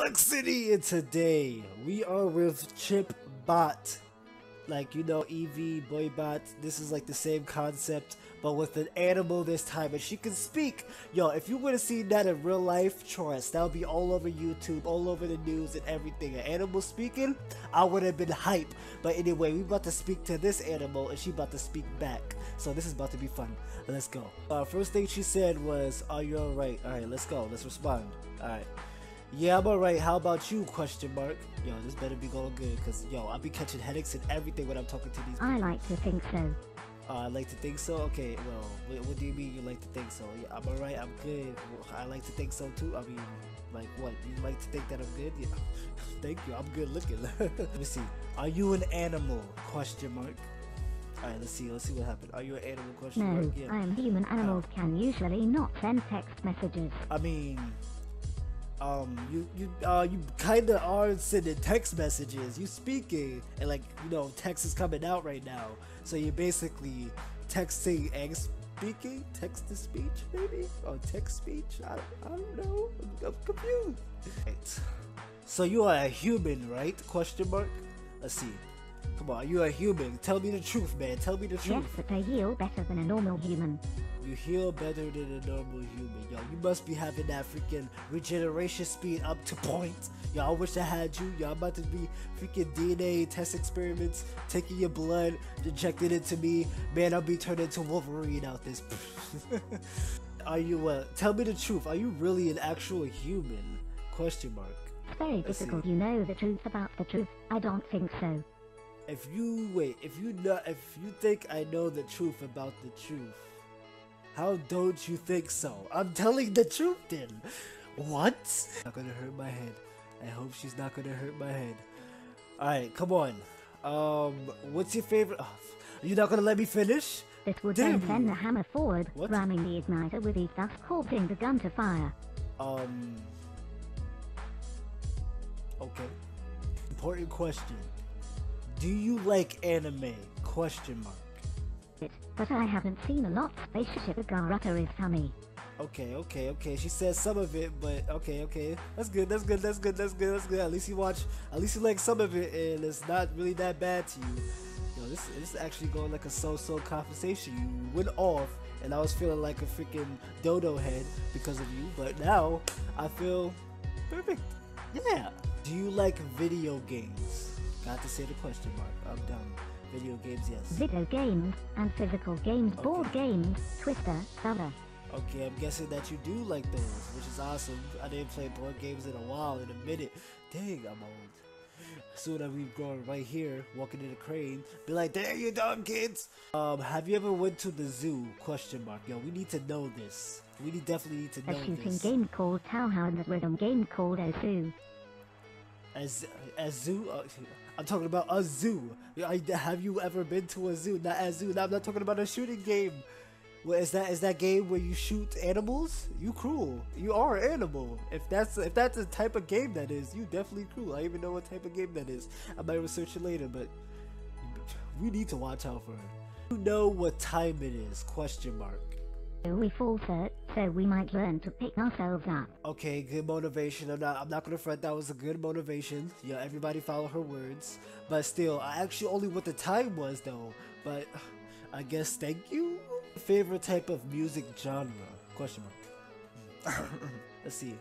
Complexity, and today we are with Chip Bot. Like, you know, Evie, Boibot, this is like the same concept, but with an animal this time, and she can speak! Yo, if you would have seen that in real life, trust, that would be all over YouTube, all over the news and everything. An animal speaking, I would have been hype. But anyway, we about to speak to this animal, and she about to speak back. So this is about to be fun. Let's go. Uh, first thing she said was, are you alright? Alright, let's go. Let's respond. Alright. Yeah, I'm alright. How about you? Question mark. Yo, this better be going good, cause yo, I'll be catching headaches and everything when I'm talking to these people. I like to think so. Uh, I like to think so. Okay, well, what, do you mean you like to think so? Yeah, I'm alright. I'm good. I like to think so too. I mean, like what? You like to think that I'm good? Yeah. Thank you. I'm good looking. Let me see. Are you an animal? Question mark. Alright, let's see. Let's see what happened. Are you an animal? Question no, mark. Yeah. I am human. Animals uh, can usually not send text messages. I mean, um you you uh you kind of are sending text messages. You speaking and like you know text is coming out right now. So you're basically texting and speaking? Text to speech maybe? Or text speech? I, I don't know. I'm, I'm confused. Right. so you are a human right? Question mark? Let's see Come on, you're a human. Tell me the truth, man. Tell me the truth. Yes, but I heal better than a normal human. You heal better than a normal human. Yo, you must be having that freaking regeneration speed up to point. Yo, I wish I had you. Yo, I'm about to be freaking DNA test experiments, taking your blood, injecting it into me. Man, I'll be turned into Wolverine out this. Are you, uh, tell me the truth. Are you really an actual human? Question mark. It's very difficult. You know the truth about the truth. I don't think so if you wait, if you know, if you think I know the truth about the truth, how don't you think so? I'm telling the truth then. What? Not gonna hurt my head. I hope she's not gonna hurt my head. Alright, come on. Um, what's your favorite? Oh, are you not gonna let me finish? This would Damn. then send the hammer forward, what? ramming the igniter with it, thus causing the gun to fire. Um. Okay. Important question. Do you like anime? Question mark. But I haven't seen a lot. Spaceship Garuta is funny. Okay, okay, okay. She says some of it, but okay, okay. That's good. That's good. That's good. That's good. That's good. At least you watch. At least you like some of it, and it's not really that bad to you. Yo, this, this is actually going like a so-so conversation. You went off, and I was feeling like a freaking dodo head because of you. But now I feel perfect. Yeah. Do you like video games? Got to say the question mark. I'm done. Video games, yes. Video games and physical games, okay. board games, Twister, other. Okay, I'm guessing that you do like those, which is awesome. I didn't play board games in a while, in a minute. Dang, I'm old. Soon as we've grown right here, walking in a crane, be like, there you dumb kids. Um, have you ever went to the zoo? Question mark. Yo, we need to know this. We need, definitely need to know this. A shooting this. game called Towhound and rhythm game called a zoo. As a zoo? Uh, I'm talking about a zoo. I, Have you ever been to a zoo? Not a zoo. Now I'm not talking about a shooting game. What is that? Is that game where you shoot animals? You cruel. You are an animal. If that's if that's the type of game that is, you definitely cruel. I even know what type of game that is. I might research it later, but we need to watch out for her. You know what time it is? Question mark. We faltered, so we might learn to pick ourselves up. Okay, good motivation. I'm not, I'm not gonna fret. That was a good motivation. Yeah, everybody follow her words. But still, I actually only what the time was though. But I guess thank you. Favorite type of music genre? Question mark. Let's see.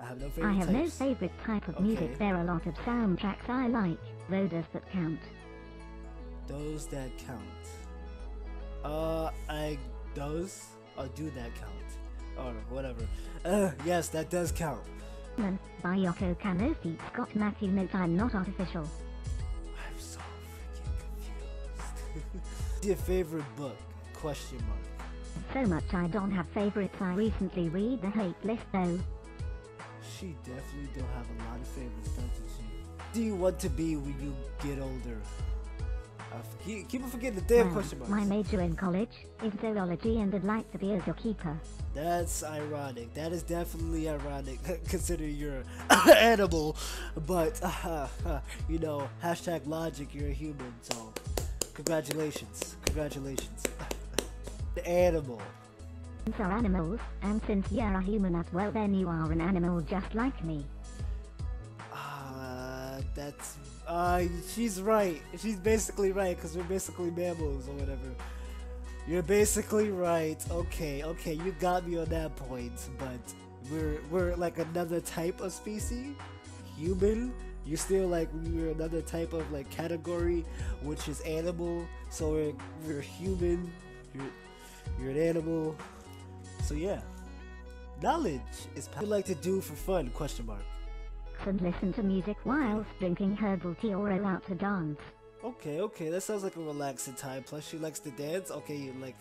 I have no favorite. I have types. no favorite type of okay. music. There are a lot of soundtracks I like. Those that count. Those that count. Uh, I those Oh, do that count? Or whatever. Uh, yes, that does count. By Yoko Kanno feat Scott Matthew note I'm not artificial. I'm so freaking confused. Your favorite book? Question mark. So much I don't have favorites. I recently read the hate list though. She definitely don't have a lot of favorites, doesn't she? Do you want to be when you get older? Keep, keep forgetting the damn question marks. My major in college is zoology and I'd like to be a zookeeper. That's ironic. That is definitely ironic considering you're an animal. But, uh, you know, hashtag logic, you're a human. So, congratulations. Congratulations. the animal. Are animals, and since you're a human as well, then you are an animal just like me. That's uh, she's right. She's basically right because we're basically mammals or whatever. You're basically right. Okay, okay, you got me on that point, but we're we're like another type of species, human. You're still like we're another type of like category, which is animal. So we're we're human. You're you're an animal. So yeah, knowledge is what you like to do for fun? Question mark. And listen to music whilst drinking herbal tea or out to dance. Okay, okay, that sounds like a relaxing time. Plus, she likes to dance. Okay, like,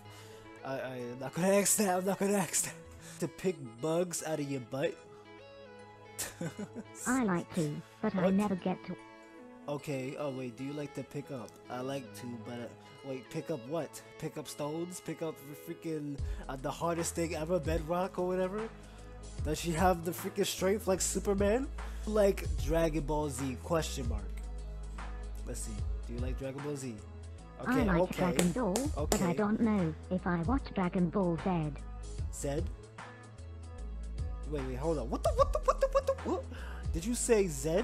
I, I, am not gonna ask that. I'm not gonna ask that. to pick bugs out of your butt. I like to, but what? I never get to. Okay. Oh wait, do you like to pick up? I like to, but uh, wait, pick up what? Pick up stones? Pick up freaking uh, the hardest thing ever, bedrock or whatever? Does she have the freaking strength like Superman? Like Dragon Ball Z? Question mark. Let's see. Do you like Dragon Ball Z? Okay, I like okay. Dragon Ball, okay. but I don't know if I watch Dragon Ball Z. Z? Wait, wait, hold on. What the, what the, what the, what the, what? Did you say Z?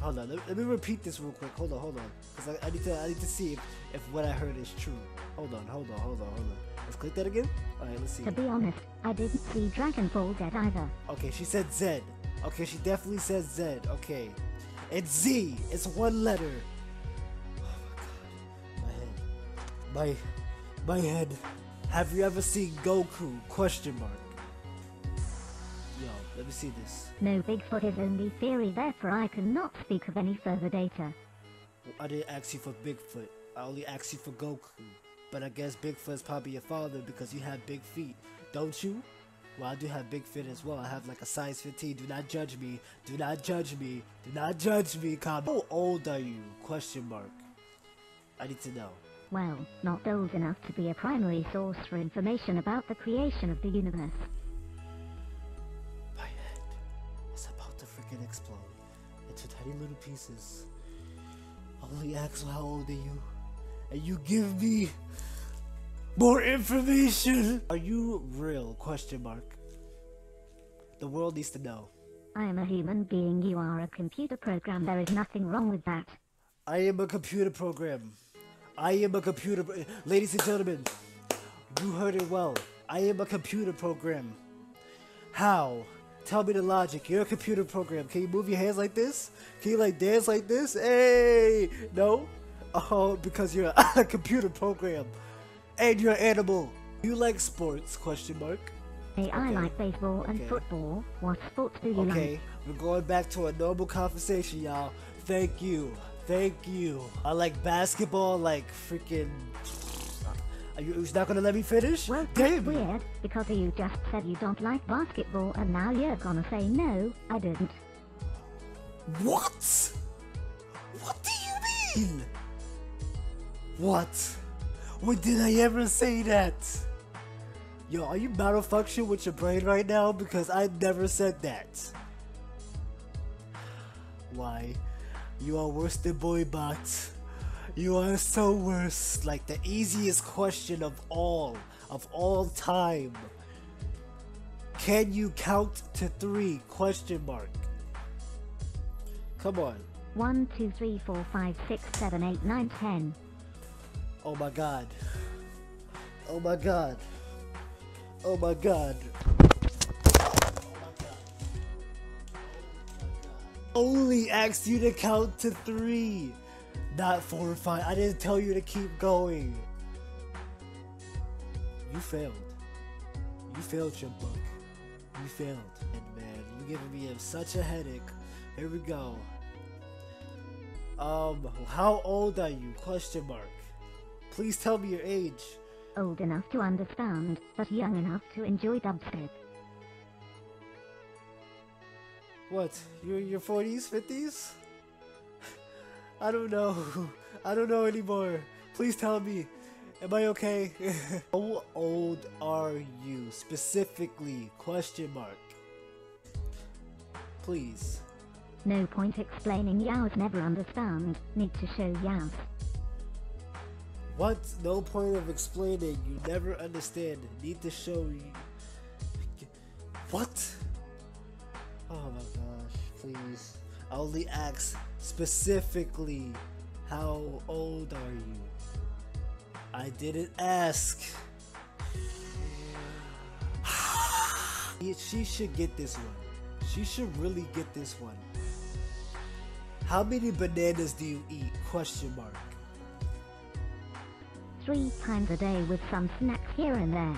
Hold on, let, let me repeat this real quick. Hold on, hold on. Because I, I, need to, I need to see if, if what I heard is true. Hold on, hold on, hold on, hold on. Let's click that again. Alright, let's see. To be honest, I didn't see Dragon Ball Z either. Okay, she said Z. Okay, she definitely says Z. Okay. It's Z. It's one letter. Oh my, god. my head. My, my head. Have you ever seen Goku? Question mark. Yo, let me see this. No, Bigfoot is only theory, therefore I cannot speak of any further data. Well, I didn't ask you for Bigfoot. I only asked you for Goku. But I guess Bigfoot is probably your father because you have big feet, don't you? Well, I do have big feet as well. I have like a size 15. Do not judge me. Do not judge me. Do not judge me, Cobb. How old are you? Question mark. I need to know. Well, not old enough to be a primary source for information about the creation of the universe. My head is about to freaking explode into tiny little pieces. Only ask how old are you, and you give me more information. Are you real? Question mark. The world needs to know. I am a human being. You are a computer program. There is nothing wrong with that. I am a computer program. I am a computer. Ladies and gentlemen, you heard it well. I am a computer program. How? Tell me the logic. You're a computer program. Can you move your hands like this? Can you like dance like this? Hey! No? Oh, because you're a computer program. And you're an animal. You like sports? Question mark. Hey, okay. I like baseball and okay. football. What sports do you okay. like? Okay, we're going back to a normal conversation, y'all. Thank you. Thank you. I like basketball, like freaking. Are you who's not gonna let me finish? Well, that's weird because you just said you don't like basketball, and now you're gonna say no, I didn't. What? What do you mean? What? When did I ever say that? Yo, are you malfunction with your brain right now? Because I never said that. Why? You are worse than Boibot. You are so worse. Like the easiest question of all, of all time. Can you count to three? Question mark. Come on. One, two, three, four, five, six, seven, eight, nine, ten. Oh my god. Oh my god. Oh my god. only asked you to count to three, not four or five. I didn't tell you to keep going. You failed. You failed, Chipmunk. You failed. And man, you're giving me such a headache. Here we go. Um, how old are you? Question mark. Please tell me your age. Old enough to understand, but young enough to enjoy dubstep. What? You're in your 40s, 50s? I don't know. I don't know anymore. Please tell me. Am I okay? How old are you? Specifically, question mark. Please. No point explaining Yaos never understand. Need to show Yaos. What? No point of explaining. You never understand. Need to show you. What? Oh my gosh, please. I only asked specifically, how old are you? I didn't ask. she should get this one. She should really get this one. How many bananas do you eat? Question mark. Three times a day with some snacks here and there.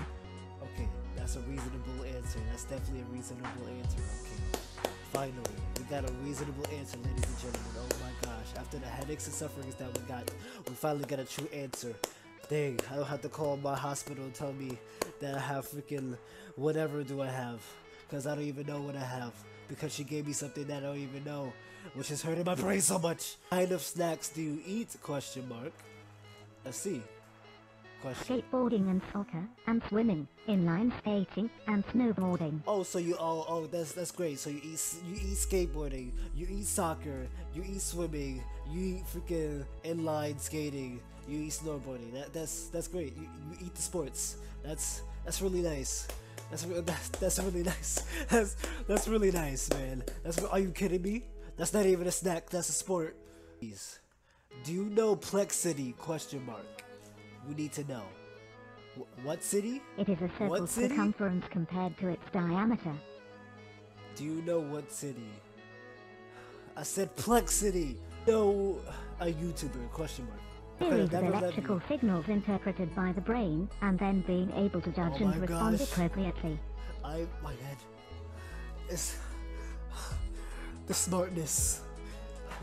Okay, that's a reasonable answer. That's definitely a reasonable answer. Okay. Finally, we got a reasonable answer, ladies and gentlemen. Oh my gosh. After the headaches and sufferings that we got, we finally got a true answer. Dang, I don't have to call my hospital and tell me that I have freaking whatever do I have. Because I don't even know what I have. Because she gave me something that I don't even know. Which is hurting my brain so much. What kind of snacks do you eat? Question mark. Let's see. Question. Skateboarding and soccer, and swimming, inline skating, and snowboarding. Oh, so you oh oh that's that's great. So you eat you eat skateboarding, you eat soccer, you eat swimming, you eat freaking inline skating, you eat snowboarding. That that's that's great. You, you eat the sports. That's that's really nice. That's that's that's really nice. That's that's really nice, man. That's are you kidding me? That's not even a snack. That's a sport. Please. Do you know Plexiety? Question mark. We need to know. Wh- what city? It is a circle's What city? circumference compared to its diameter. Do you know what city? I said Plexiety. No, a YouTuber? Question mark. Series of electrical signals interpreted by the brain, and then being able to judge Oh and respond gosh. appropriately. I my head is the smartness.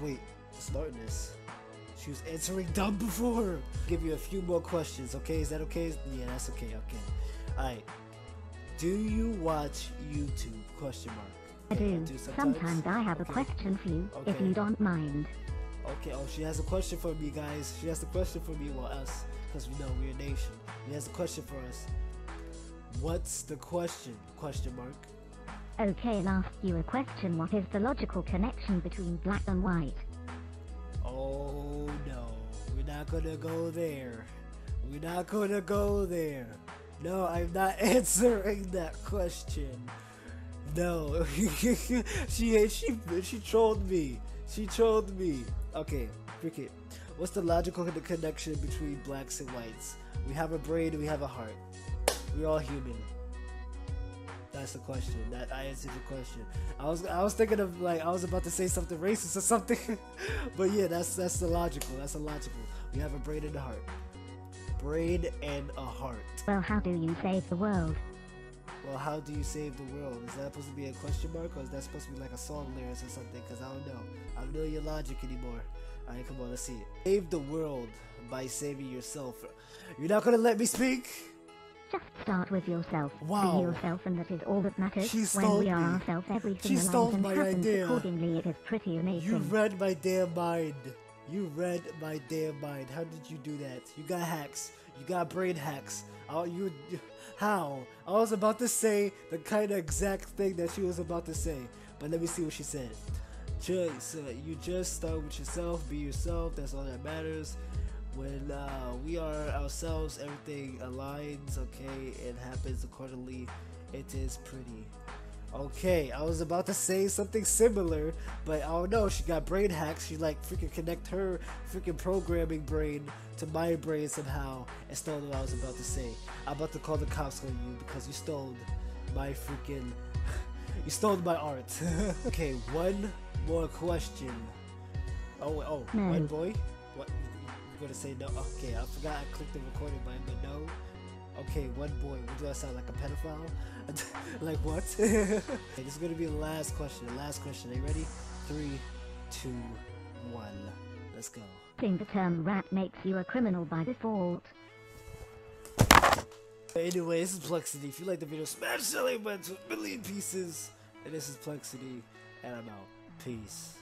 Wait, the smartness. She was answering dumb before. Give you a few more questions, okay? Is that okay? Yeah, that's okay. Okay. All right. Do you watch YouTube? Question mark. I Okay, do. sometimes. Sometimes I have a question for you, if you don't mind. Okay, oh, she has a question for me, guys. She has a question for me, well, us, because we know we're a nation. She has a question for us. What's the question? Question mark. Okay, I'll ask you a question. What is the logical connection between black and white? Oh not gonna go there. We're not gonna go there. No, I'm not answering that question. No, she she she trolled me. She trolled me. Okay, cricket. What's the logical connection between blacks and whites? We have a brain. We have a heart. We're all human. That's the question. That I answered the question. I was I was thinking of like I was about to say something racist or something, but yeah, that's that's the logical. That's the logical. We have a brain and a heart. Brain and a heart. Well, how do you save the world? Well, how do you save the world? Is that supposed to be a question mark, or is that supposed to be like a song lyrics or something? Because I don't know. I don't know your logic anymore. All right, come on, let's see it. Save the world by saving yourself. You're not gonna let me speak? Just start with yourself. Wow. Be yourself, and that is all that matters. She when stole we are me. ourselves, everything She stole my idea. accordingly. It is pretty amazing. You read my damn mind. You read my damn mind. How did you do that? You got hacks. You got brain hacks. Oh, you. How? I was about to say the kind of exact thing that she was about to say, but let me see what she said. Just uh, you just start with yourself. Be yourself. That's all that matters. When uh, we are ourselves, everything aligns. Okay, it happens accordingly. It is pretty. Okay, I was about to say something similar, but I don't know. She got brain hacks. She like freaking connect her freaking programming brain to my brain somehow and stole what I was about to say. I'm about to call the cops on you because you stole my freaking. you stole my art. okay, one more question. Oh, oh, No. one hmm. boy. What? You gonna say no? Okay, I forgot I clicked the recording button, but no. Okay, one boy. What do I sound like a pedophile? like what? okay, this is gonna be the last question. The last question. Are you ready? Three, two, one. Let's go. Think the term rat makes you a criminal by default. Anyway, this is Plexiety. If you like the video, smash the like button to a million pieces. And this is Plexiety, and I'm out. Peace.